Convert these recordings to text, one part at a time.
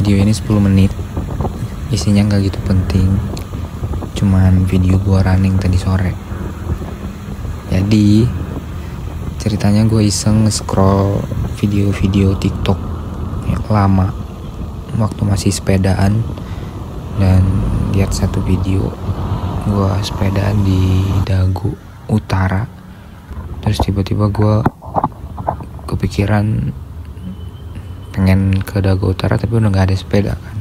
video ini 10 menit. Isinya nggak gitu penting. Cuman video gua running tadi sore. Jadi ceritanya gue iseng scroll video-video TikTok yang lama. Waktu masih sepedaan dan lihat satu video gue sepedaan di Dagu Utara. Terus tiba-tiba gue kepikiran pengen ke Dago Utara tapi udah nggak ada sepeda kan.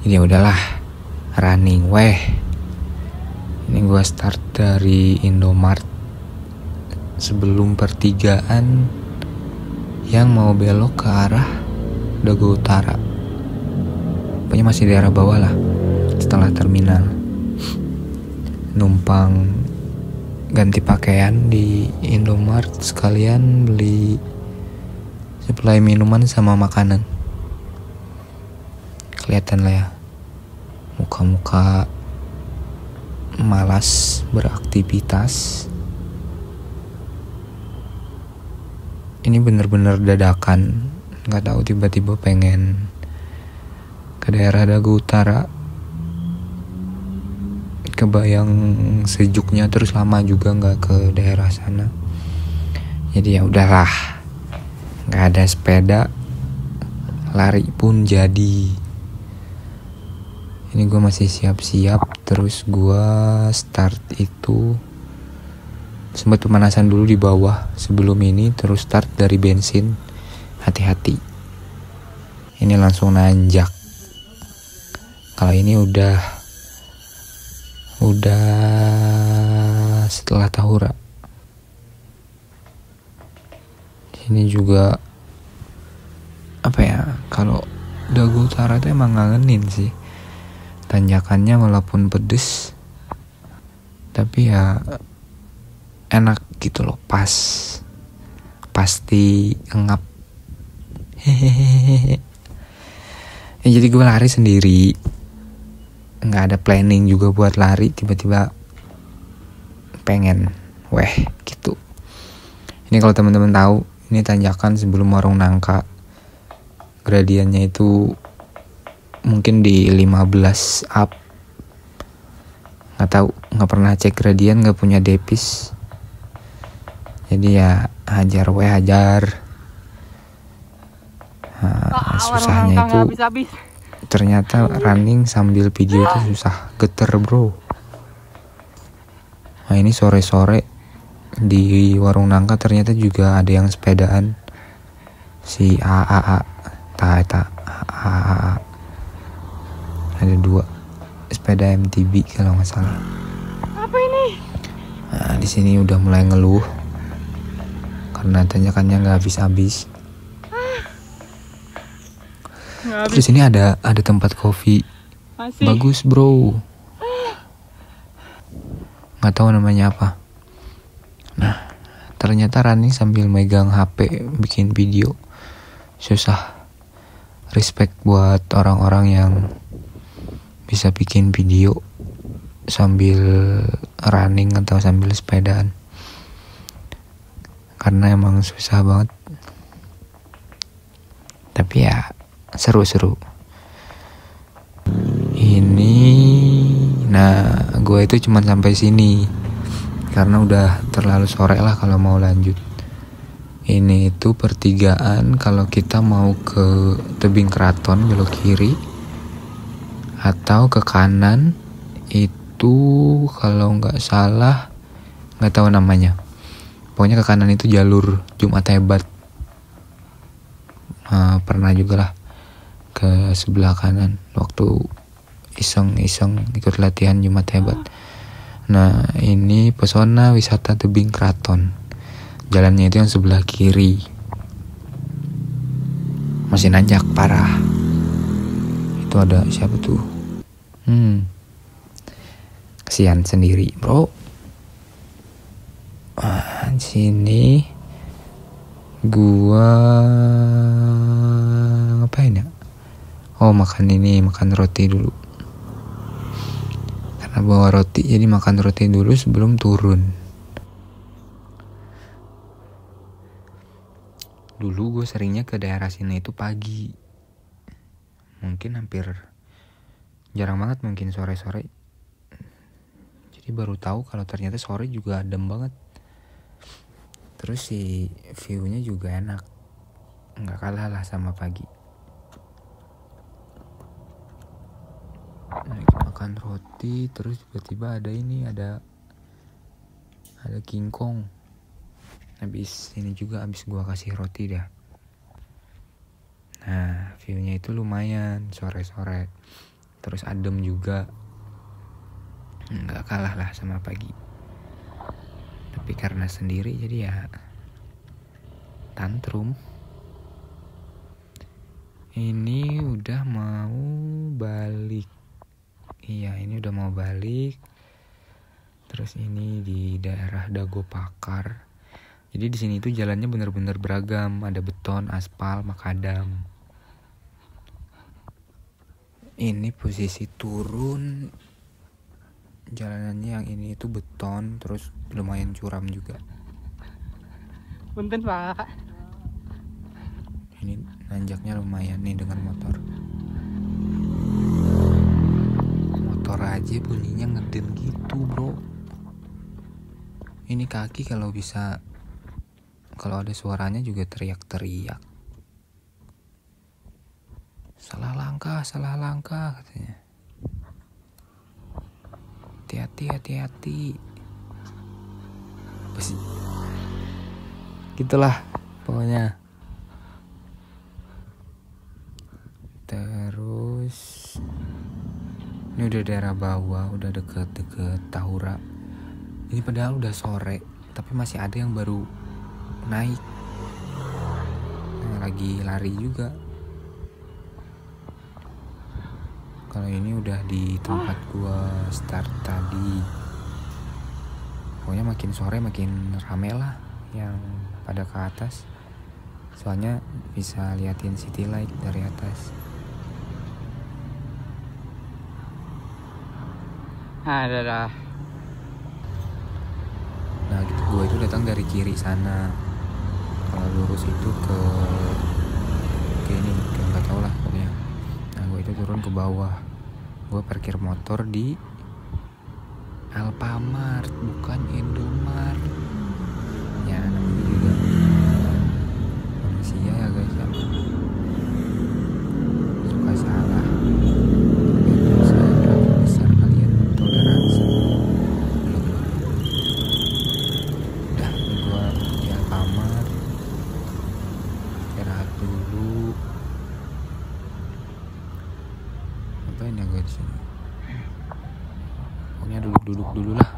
Jadi ya udahlah running weh. Ini gue start dari Indomart sebelum pertigaan yang mau belok ke arah Dago Utara. Pokoknya masih daerah bawah lah setelah terminal. Numpang ganti pakaian di Indomart sekalian beli supply minuman sama makanan. Kelihatan lah ya. Muka-muka malas beraktivitas. Ini bener-bener dadakan. Nggak tahu tiba-tiba pengen ke daerah Dagu Utara. Kebayang sejuknya terus lama juga nggak ke daerah sana. Jadi ya udahlah nggak ada sepeda lari pun jadi. Ini gue masih siap-siap terus gue start itu sempat pemanasan dulu di bawah sebelum ini terus start dari bensin. Hati-hati. Ini langsung nanjak. Kalau ini udah udah setelah tahura ini juga apa ya kalau dagu utara itu emang ngangenin sih. Tanjakannya walaupun pedes tapi ya enak gitu loh pas. Pasti ngap hehehe ya, jadi gue lari sendiri. Nggak ada planning juga buat lari tiba-tiba pengen weh gitu. Ini kalau teman-teman tahu ini tanjakan sebelum warung nangka. Gradiennya itu mungkin di 15 up. Nggak tahu nggak pernah cek gradien nggak punya depis. Jadi ya hajar we hajar. Nah, susahnya itu ternyata running sambil video itu susah geter bro. Nah ini sore-sore di warung nangka ternyata juga ada yang sepedaan. Si AAA ta ta AAA ada dua. Sepeda MTB kalau nggak salah. Apa ini? Nah di sini udah mulai ngeluh. Karena tanjakannya nggak habis-habis. Terus ini ada ada tempat kopi. Masih. bagus bro. Nggak tahu namanya apa ternyata Rani sambil megang HP bikin video susah. Respect buat orang-orang yang bisa bikin video sambil running atau sambil sepedaan. Karena emang susah banget. Tapi ya seru-seru. Ini nah, gue itu cuma sampai sini karena udah terlalu sore lah kalau mau lanjut. Ini itu pertigaan kalau kita mau ke tebing keraton belok kiri atau ke kanan itu kalau nggak salah nggak tahu namanya. Pokoknya ke kanan itu jalur Jumat hebat. Uh, pernah juga lah ke sebelah kanan waktu iseng-iseng ikut latihan Jumat hebat Nah, ini pesona wisata tebing keraton. Jalannya itu yang sebelah kiri. Masih nanjak parah. Itu ada siapa tuh? Hmm. Kesian sendiri, bro. Ah, sini gua ngapain ya? Oh, makan ini, makan roti dulu karena bawa roti. Jadi makan roti dulu sebelum turun. Dulu gue seringnya ke daerah sini itu pagi. Mungkin hampir jarang banget mungkin sore-sore. Jadi baru tahu kalau ternyata sore juga adem banget. Terus si viewnya juga enak. Nggak kalah lah sama pagi lagi makan roti terus tiba-tiba ada ini ada ada King Kong. Habis ini juga habis gua kasih roti dah. Nah viewnya itu lumayan sore-sore. Terus adem juga. Nggak kalah lah sama pagi. Tapi karena sendiri jadi ya tantrum. Ini udah mau balik iya ini udah mau balik. Terus ini di daerah Dago Pakar jadi di sini tuh jalannya bener-bener beragam. Ada beton aspal makadam. Ini posisi turun. Jalanannya yang ini itu beton terus lumayan curam juga. Punten pak. ini nanjaknya lumayan nih dengan motor motor aja bunyinya ngeden gitu bro. Ini kaki kalau bisa kalau ada suaranya juga teriak-teriak. Salah langkah salah langkah katanya. Hati-hati hati-hati. Gitulah pokoknya terus ini udah daerah bawah udah deket-deket Tahura. Ini padahal udah sore tapi masih ada yang baru naik. Yang lagi lari juga. Kalau ini udah di tempat gua start tadi. Pokoknya makin sore makin rame lah yang pada ke atas. Soalnya bisa liatin city light dari atas Ada dah. nah gitu. Gua itu datang dari kiri sana. Kalau lurus itu ke ke ini ke nggak tau lah pokoknya. Nah gua itu turun ke bawah. Gua parkir motor di Alfamart bukan Indomart ya namanya juga manusia ya guys ya suka salah itu saya berapa besar kalian toleransi belum belum udah ini gua di Alfamart istirahat dulu ngapain ya gue di sini pokoknya duduk-duduk dulu lah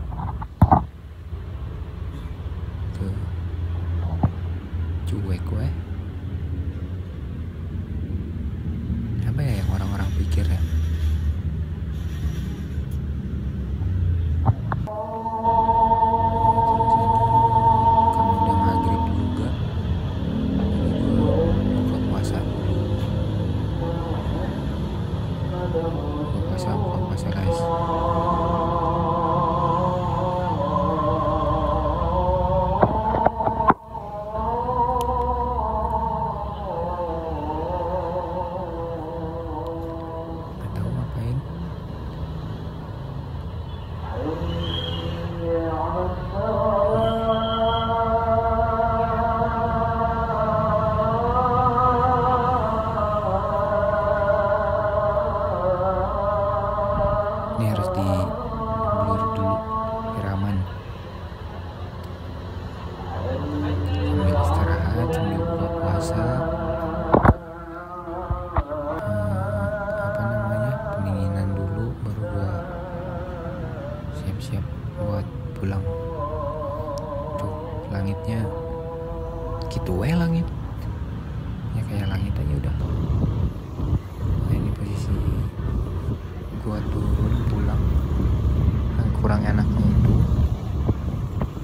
kurang enaknya itu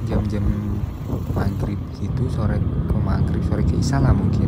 jam-jam maghrib gitu sore ke maghrib sore ke isya lah mungkin.